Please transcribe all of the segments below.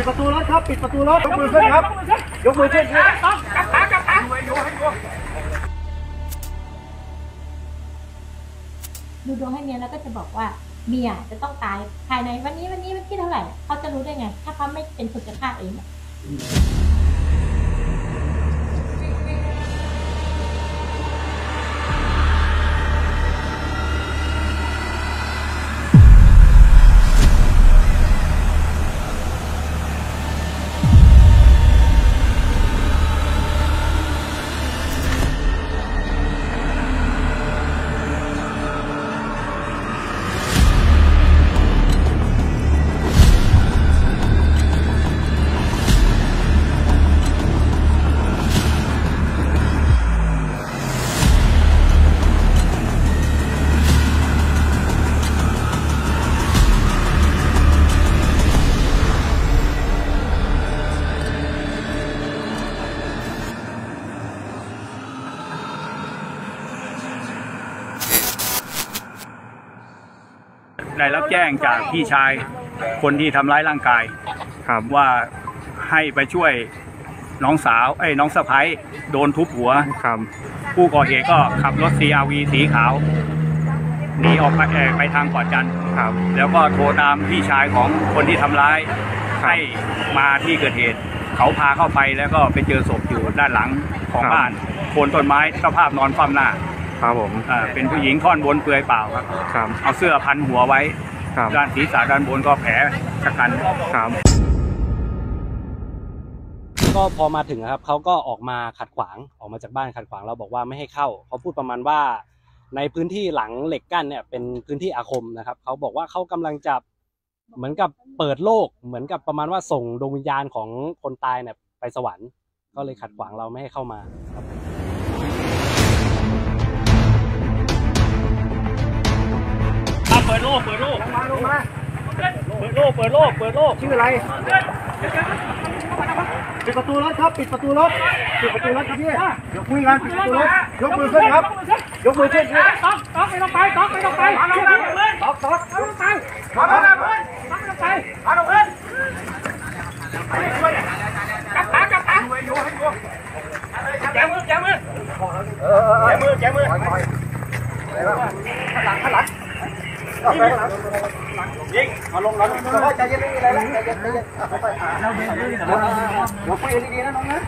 ปิดประตูรถครับ ปิดประตูรถ ยกมือขึ้นครับ ยกมือขึ้นครับกับกับดูดวงให้เมียแล้วก็จะบอกว่าเมียจะต้องตายภายในวันนี้วันนี้วันที่เท่าไหร่เขาจะรู้ได้ไง ถ้าเขาไม่เป็นคนจะฆ่าเอง ได้รับแจ้งจากพี่ชายคนที่ทำร้ายร่างกาย ครับว่าให้ไปช่วยน้องสาวไอ้ยน้องสะพ้ายโดนทุบหัว ครับผู้ก่อเหตุก็ขับรถ CRV สีขาวหนีออกไปเอ่อไปทางเกาะจันทร์ครับแล้วก็โทรตามพี่ชายของคนที่ทำร้าย ให้มาที่เกิดเหตุ เขาพาเข้าไปแล้วก็ไปเจอศพอยู่ด้านหลังของครับบ้านโคนต้นไม้สภาพนอนคว่ำหน้า ครับผมอ่าเป็นผู้หญิงท่อนบนเปลือยเปล่าครับ ครับเอาเสื้อพันหัวไว้ ครับด้านศีรษะด้านบนก็แผลชะกัน ครับ ก็พอมาถึงนะครับเขาก็ออกมาขัดขวางออกมาจากบ้านขัดขวางเราบอกว่าไม่ให้เข้าเขาพูดประมาณว่า ในพื้นที่หลังเหล็กกั้นเนี่ยเป็นพื้นที่อาคมนะครับเขาบอกว่าเขากำลังจะเหมือนกับเปิดโลก เหมือนกับประมาณว่าส่งดวงวิญญาณของคนตายเนี่ยไปสวรรค์ ก็เลยขัดขวางเราไม่ให้เข้ามาครับ ปิดโลกเปิดโลกมาลงมาเปิดโลกเปิดโลกเปิดโลกชื่ออะไรปิดประตูรถครับปิดประตูรถปิดประตูรถครับพี่เดี๋ยวคุยกันปิดประตูรถยกมือขึ้นครับยกมือขึ้นครับต๊อกต๊อกไม่ต้องไปต๊อกไม่ต้องไปมาลงมาเพื่อนต๊อกต๊อกมาลงไปมาลงมาเพื่อนต๊อกไม่ต้องไปมาลงเพื่อนกับขากับขาแจมือแจมือเออเออแจมือแจมือข้างหลังข้างหลังข้างหลัง ยิงมาลงมาลงใจเย็นไม่มีอะไรแล้วใจเย็นใจเย็นค่อยๆเราเดินเดี๋ยวคุยดีๆนะน้องนะ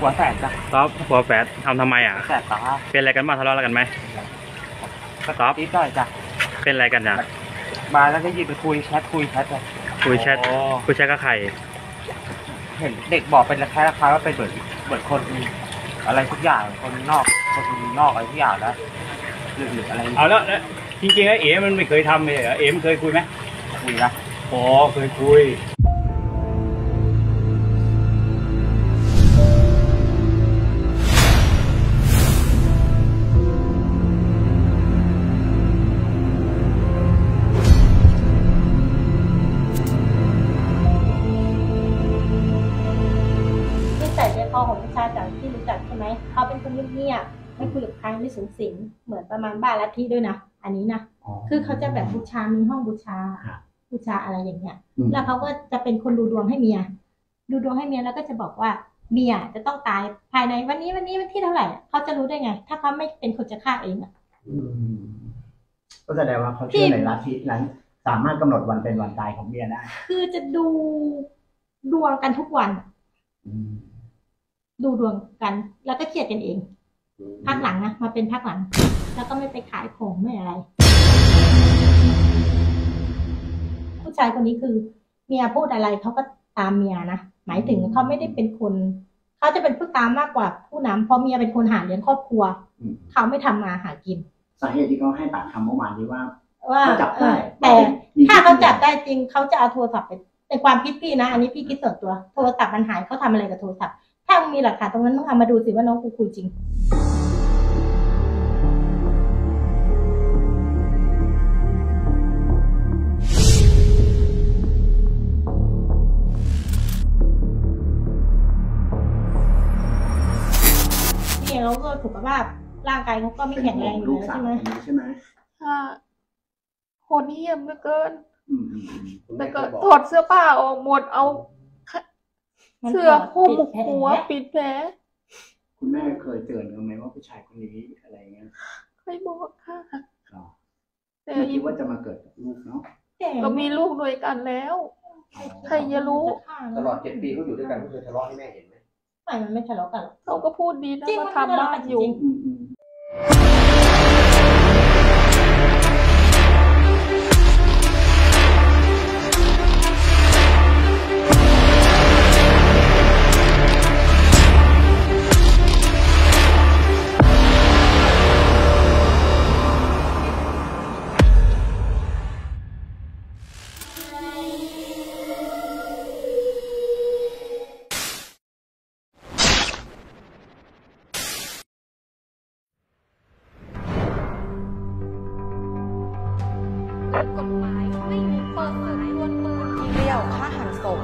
หัวแสบจ้ะต๊อบหัวแฝดทำทำไมอะแสบตาเป็นอะไรกันบ้างทะเลาะอะไรกันไหม ต๊อบนิดหน่อยจ้ะเป็นอะไรกันอะมาแล้วก็หยิบไปคุยแชทคุยแชทจ้ะคุยแชทคุยแชทกับใครเห็นเด็กบอกเป็นคล้ายๆว่าเป็นเหมือนเหมือนคนอะไรทุกอย่างคนนอกคนนอกอะไรทุกอย่างแล้วหรือหรืออะไรเอาแล้วแล้วจริงๆแล้วเอ๋มันไม่เคยทำเลยเหรอเอ๋มันเคยคุยไหมคุยนะอ๋อเคยคุย นิสัยใจคอของผู้ชายจากที่รู้จักใช่ไหมเขาเป็นคนเงียบๆไม่คุยกับใครไม่สูงสิงเหมือนประมาณบ้านลัทธิด้วยนะอันนี้นะคือเขาจะแบบบูชามีห้องบูชาบูชาอะไรอย่างเงี้ย แล้วเขาก็จะเป็นคนดูดวงให้เมีย ดูดวงให้เมียแล้วก็จะบอกว่าเมียจะต้องตายภายในวันนี้วันนี้วันที่เท่าไหร่เขาจะรู้ได้ไง ถ้าเขาไม่เป็นคนจะฆ่าเองอะก็แสดงว่าเขาเชื่อในลัทธินั้น สามารถกำหนดวันเป็นวันตายของเมียได้ คือจะดูดวงกันทุกวัน ดูดวงกัน แล้วก็เครียดกันเองพักหลังนะมาเป็นพักหลัง แล้วก็ไม่ไปขายของไม่อะไร ผู้ชายคนนี้คือเมียพูดอะไรเขาก็ตามเมียนะหมายถึงเขาไม่ได้เป็นคนเขาจะเป็นผู้ตามมากกว่าผู้นำเพราะเมียเป็นคนหาเลี้ยงครอบครัวอืมเขาไม่ทำมาหากิน สาเหตุที่เขาให้ปากคำเมื่อวานนี้ว่าว่าเขาจับได้เออแต่มีถ้าเขาจับได้จริงเขาจะเอาโทรศัพท์ไปในความคิดพี่นะ อันนี้พี่คิดส่วนตัว โทรศัพท์มันหายเขาทำอะไรกับโทรศัพท์ ถ้ามึงมีหลักฐานตรงนั้นมึงเอมาดูสิว่าน้องกูคุยจริง เนี่ยเราก็สุขภาพร่างกายเขาก็ไม่แข็งแรงอยู่แล้วใช่ไหมถ้ใช่ไหมค่โหดเยี่ยมเหลือเกินแต่ก็ถอดเสื้อผ้าออกหมดเอา มันเสื้อถอดหุ้มปิดแผลหัวปิดแผลคุณแม่เคยเตือนเขาไหมว่าผู้ชายคนนี้อะไรเงี้ยเคยบอกค่ะอ๋อแต่ไม่คิดว่าจะมาเกิดกับลูกเนาะแต่ก็มีลูกด้วยกันแล้วอ๋อใครจะรู้ ตลอดเจ็ดปีเขาอยู่ด้วยกันเขาเคยทะเลาะให้แม่เห็นไหมไม่มันไม่ทะเลาะกันหรอกเขาก็พูดดีนะจริงว่ามันทำบ้านอยู่ ดเผยดวลปืนเปรี้ยวฆ่าหันศพ